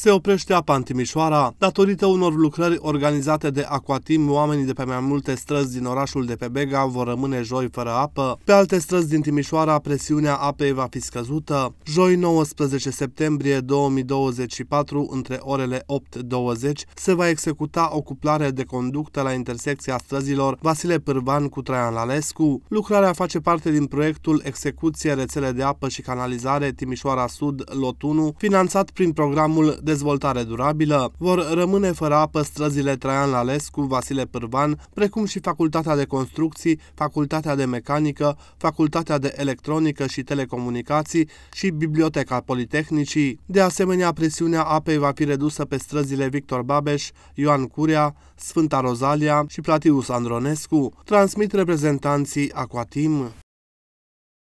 Se oprește apa în Timișoara. Datorită unor lucrări organizate de Aquatim, oamenii de pe mai multe străzi din orașul de pe Bega vor rămâne joi fără apă. Pe alte străzi din Timișoara, presiunea apei va fi scăzută. Joi 19 septembrie 2024, între orele 8.20, se va executa o cuplare de conductă la intersecția străzilor Vasile Pârvan cu Traian Lalescu. Lucrarea face parte din proiectul Execuție rețele de apă și canalizare Timișoara Sud Lot 1, finanțat prin programul dezvoltare durabilă, vor rămâne fără apă străzile Traian Lalescu, Vasile Pârvan, precum și Facultatea de Construcții, Facultatea de Mecanică, Facultatea de Electronică și Telecomunicații și Biblioteca Politehnicii. De asemenea, presiunea apei va fi redusă pe străzile Victor Babeș, Ioan Curea, Sfânta Rozalia și Platius Andronescu, transmit reprezentanții Aquatim.